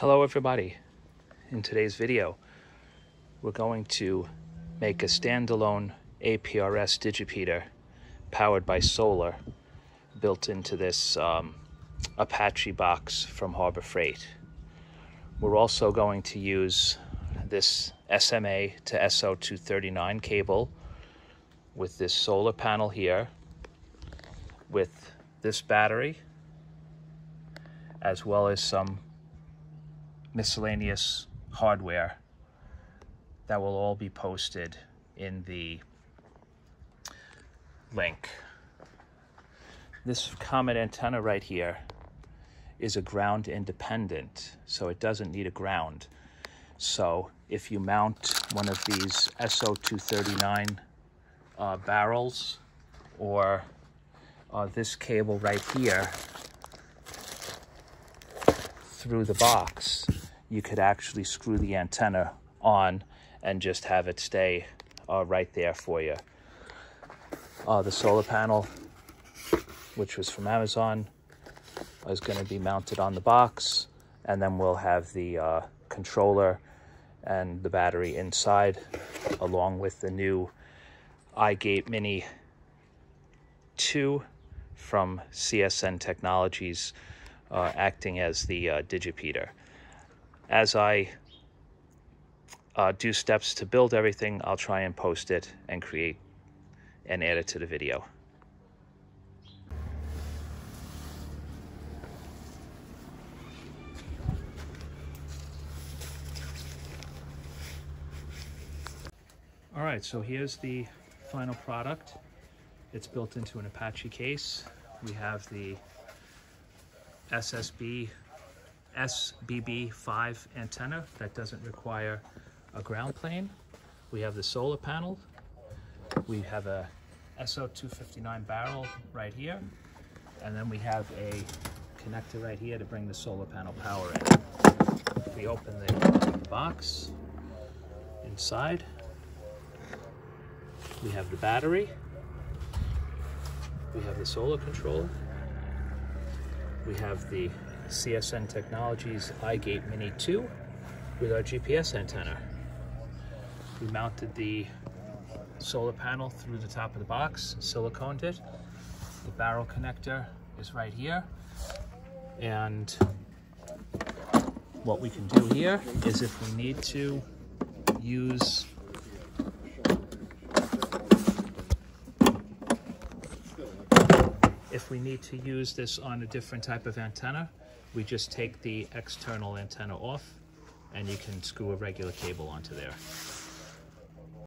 Hello everybody. In today's video, we're going to make a standalone APRS digipeater powered by solar built into this um, Apache box from Harbor Freight. We're also going to use this SMA to SO239 cable with this solar panel here with this battery as well as some miscellaneous hardware that will all be posted in the link. This Comet antenna right here is a ground independent, so it doesn't need a ground. So if you mount one of these SO239 uh, barrels or uh, this cable right here through the box, you could actually screw the antenna on and just have it stay uh, right there for you. Uh, the solar panel, which was from Amazon, is going to be mounted on the box, and then we'll have the uh, controller and the battery inside, along with the new iGate Mini 2 from CSN Technologies, uh, acting as the uh, digipeater as I uh, do steps to build everything, I'll try and post it and create and add it to the video. All right, so here's the final product. It's built into an Apache case. We have the SSB SBB5 antenna that doesn't require a ground plane. We have the solar panel. We have a SO259 barrel right here. And then we have a connector right here to bring the solar panel power in. If We open the box inside. We have the battery. We have the solar controller. We have the CSN Technologies iGate Mini 2 with our GPS antenna. We mounted the solar panel through the top of the box, siliconed it. The barrel connector is right here. And what we can do here is if we need to use if we need to use this on a different type of antenna, we just take the external antenna off and you can screw a regular cable onto there.